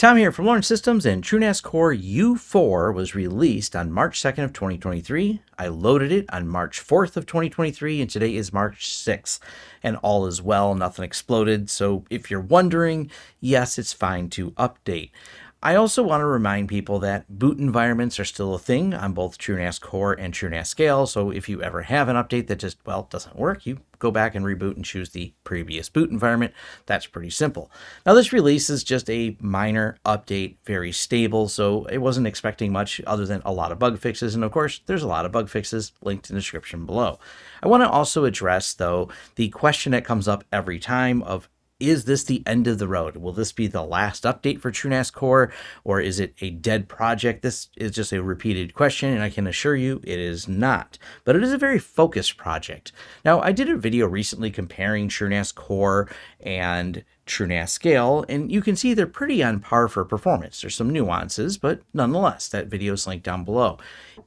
Tom here from Lawrence Systems and TrueNAS Core U4 was released on March 2nd of 2023. I loaded it on March 4th of 2023 and today is March 6th and all is well, nothing exploded. So if you're wondering, yes, it's fine to update. I also want to remind people that boot environments are still a thing on both TrueNAS Core and TrueNAS Scale. So if you ever have an update that just, well, doesn't work, you go back and reboot and choose the previous boot environment. That's pretty simple. Now this release is just a minor update, very stable. So it wasn't expecting much other than a lot of bug fixes. And of course, there's a lot of bug fixes linked in the description below. I want to also address though, the question that comes up every time of is this the end of the road? Will this be the last update for TrueNAS Core, or is it a dead project? This is just a repeated question, and I can assure you it is not. But it is a very focused project. Now, I did a video recently comparing TrueNAS Core and TrueNAS Scale, and you can see they're pretty on par for performance. There's some nuances, but nonetheless, that video is linked down below.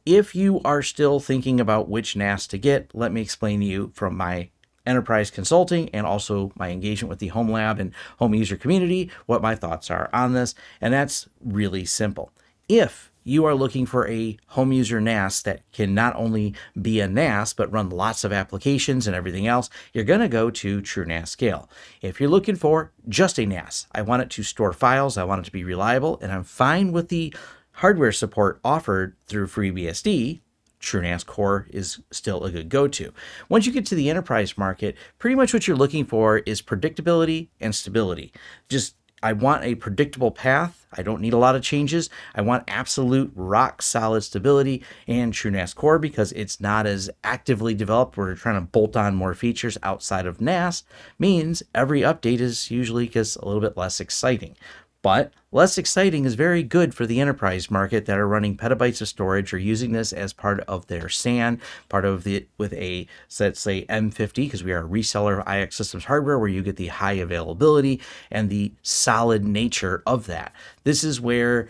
If you are still thinking about which NAS to get, let me explain to you from my enterprise consulting and also my engagement with the home lab and home user community, what my thoughts are on this. And that's really simple. If you are looking for a home user NAS that can not only be a NAS, but run lots of applications and everything else, you're going to go to TrueNAS Scale. If you're looking for just a NAS, I want it to store files, I want it to be reliable, and I'm fine with the hardware support offered through FreeBSD, TrueNAS Core is still a good go-to. Once you get to the enterprise market, pretty much what you're looking for is predictability and stability. Just I want a predictable path. I don't need a lot of changes. I want absolute rock solid stability and TrueNAS Core because it's not as actively developed. We're trying to bolt on more features outside of NAS means every update is usually just a little bit less exciting. But less exciting is very good for the enterprise market that are running petabytes of storage or using this as part of their SAN, part of the with a let's say M50 because we are a reseller of iXsystems hardware where you get the high availability and the solid nature of that. This is where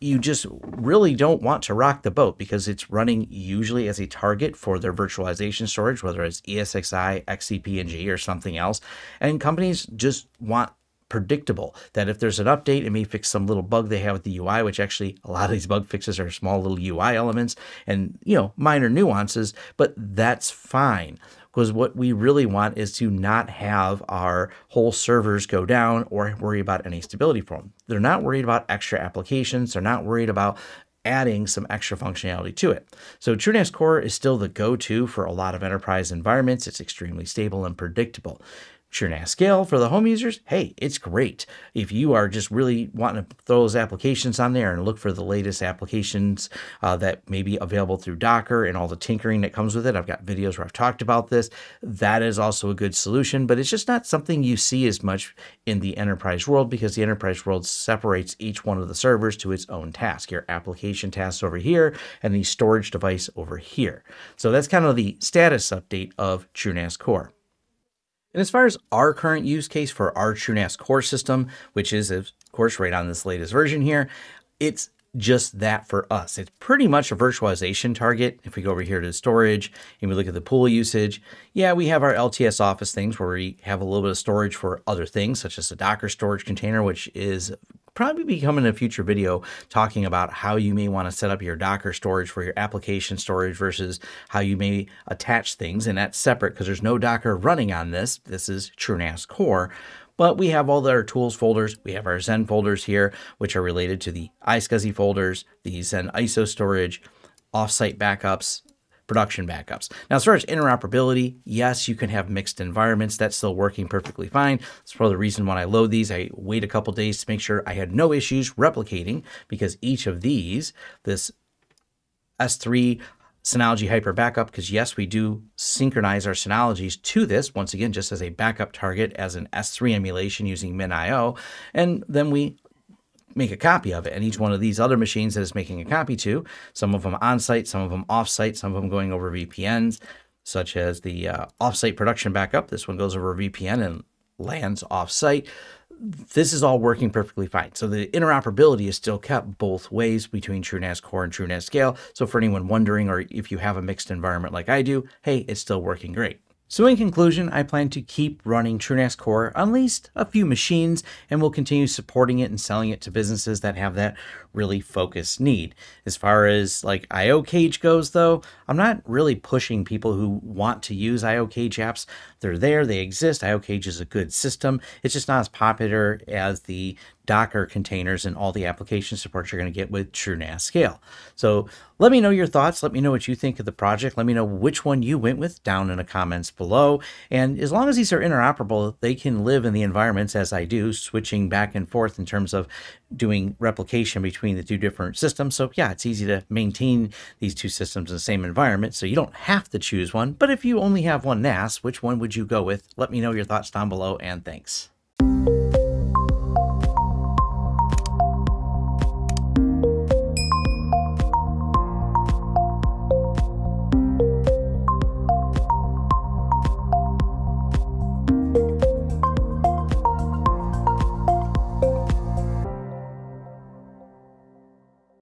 you just really don't want to rock the boat because it's running usually as a target for their virtualization storage, whether it's ESXi, XCP-ng, or something else. And companies just want predictable that if there's an update, it may fix some little bug they have with the UI, which actually a lot of these bug fixes are small little UI elements and, you know, minor nuances, but that's fine because what we really want is to not have our whole servers go down or worry about any stability problem. They're not worried about extra applications. They're not worried about adding some extra functionality to it. So TrueNAS Core is still the go-to for a lot of enterprise environments. It's extremely stable and predictable. TrueNAS Scale for the home users, hey, it's great. If you are just really wanting to throw those applications on there and look for the latest applications uh, that may be available through Docker and all the tinkering that comes with it, I've got videos where I've talked about this. That is also a good solution, but it's just not something you see as much in the enterprise world because the enterprise world separates each one of the servers to its own task. Your application tasks over here and the storage device over here. So that's kind of the status update of TrueNAS Core. And as far as our current use case for our TrueNAS core system, which is of course right on this latest version here, it's just that for us. It's pretty much a virtualization target. If we go over here to storage and we look at the pool usage, yeah, we have our LTS office things where we have a little bit of storage for other things, such as a Docker storage container, which is probably be coming in a future video talking about how you may want to set up your Docker storage for your application storage versus how you may attach things. And that's separate because there's no Docker running on this. This is TrueNAS Core. But we have all our tools folders. We have our Xen folders here, which are related to the iSCSI folders, the Xen ISO storage, offsite backups, production backups. Now, as far as interoperability, yes, you can have mixed environments. That's still working perfectly fine. That's of the reason when I load these, I wait a couple days to make sure I had no issues replicating because each of these, this S3 Synology Hyper Backup, because yes, we do synchronize our Synologies to this, once again, just as a backup target as an S3 emulation using MinIO. And then we make a copy of it. And each one of these other machines that is making a copy to, some of them on site, some of them off site, some of them going over VPNs, such as the uh, off site production backup. This one goes over VPN and lands off site. This is all working perfectly fine. So the interoperability is still kept both ways between TrueNAS Core and TrueNAS Scale. So for anyone wondering, or if you have a mixed environment like I do, hey, it's still working great. So in conclusion, I plan to keep running TrueNAS Core on at least a few machines and will continue supporting it and selling it to businesses that have that really focused need. As far as like iocage goes though, I'm not really pushing people who want to use iocage apps. They're there, they exist. iocage is a good system. It's just not as popular as the Docker containers and all the application support you're going to get with TrueNAS Scale. So let me know your thoughts. Let me know what you think of the project. Let me know which one you went with down in the comments below. And as long as these are interoperable, they can live in the environments as I do, switching back and forth in terms of doing replication between the two different systems. So yeah, it's easy to maintain these two systems in the same environment. So you don't have to choose one. But if you only have one NAS, which one would you go with? Let me know your thoughts down below and thanks.